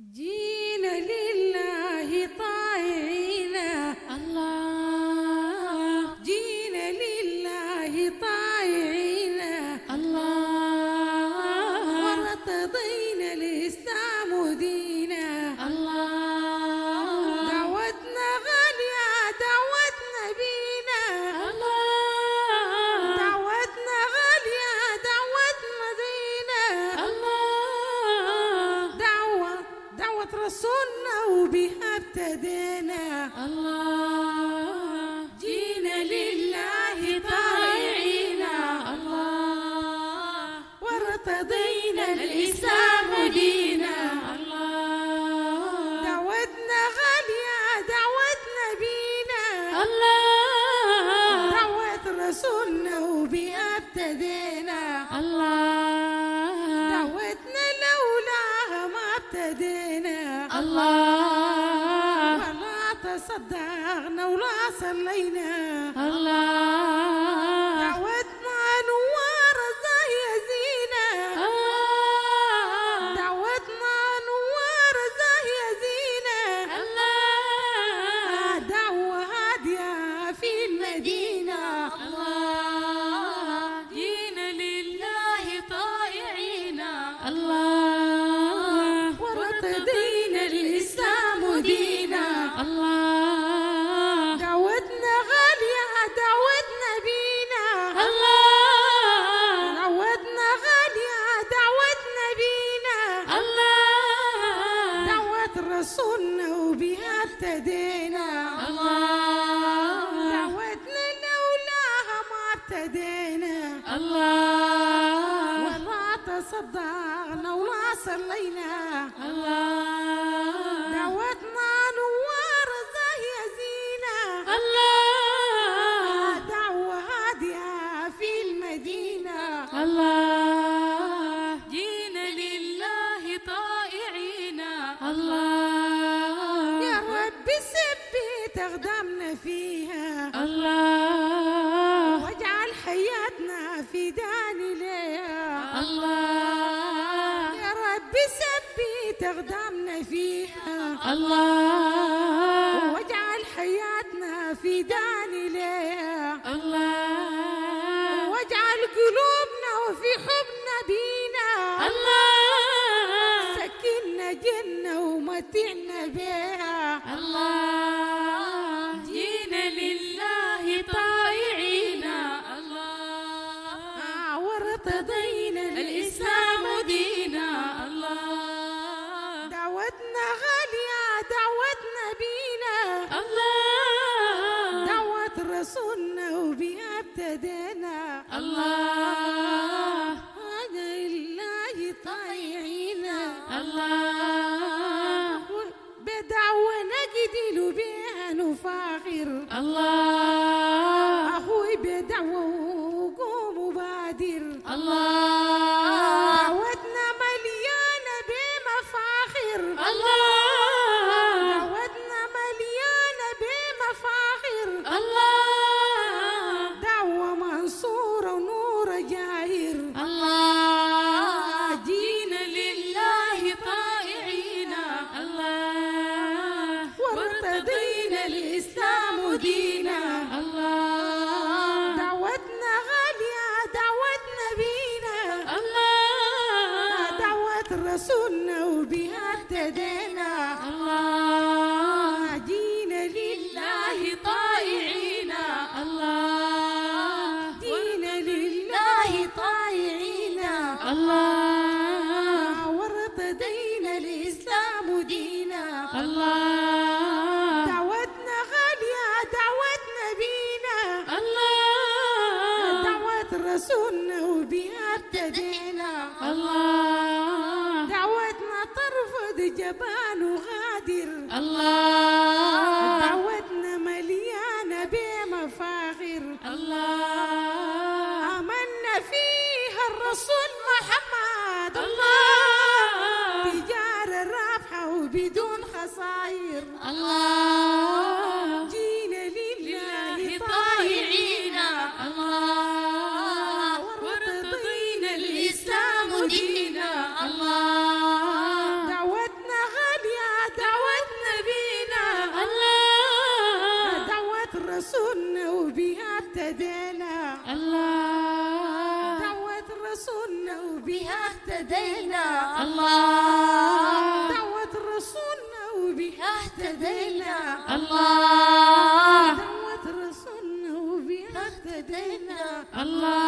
جينا رسولنا وبها ابتدينا. الله جينا لله طايعين الله وارتضينا الإسلام دينا. الله دعوتنا غالية دعوتنا بينا الله دعوة رسولنا وبها ابتدينا. الله. دعوتنا لولاها ما ابتدينا. الله. ولا تصدقنا ولا صلينا. الله. دعوتنا نوار زي زينة الله. دعوتنا نوار زي زينة الله. دعوة هادية في المدينة. الله. رسولنا وبها ابتدينا. الله. دعوتنا لولاها ما ابتدينا. الله. ولا تصدقنا ولا صلينا. الله. دعوتنا ثبت أقدامنا فيها. الله. واجعل حياتنا في داني ليها الله. واجعل قلوبنا وفي حبنا بينا الله. سكننا جنة ومتعنا بيها. الله. جينا لله طائعين الله. آه، وبها ابتدينا الله. هذا الله طايعينا. الله. بدعوة نجدل بها نفاخر. الله. أخوي بدعوة وقوم بادر. الله. وبها ابتدينا الله. دينا لله طائعين. الله. دينا لله طايعين الله. وارتضينا الإسلام دينا. الله. رسولنا وبها ابتدينا الله. دعوتنا ترفض جبان وغادر. الله. دعوتنا مليانة بمفاخر. الله. آمنا فيها الرسول محمد. الله. تجارة رابحة وبدون خسائر. الله. ودينا الله. دعوتنا غالية دعوة نبينا الله. دعوة رسولنا وبها ابتدينا الله. دعوة رسولنا وبها اهتدينا. الله. دعوة رسولنا وبها اهتدينا. الله. دعوة رسولنا وبها اهتدينا. الله.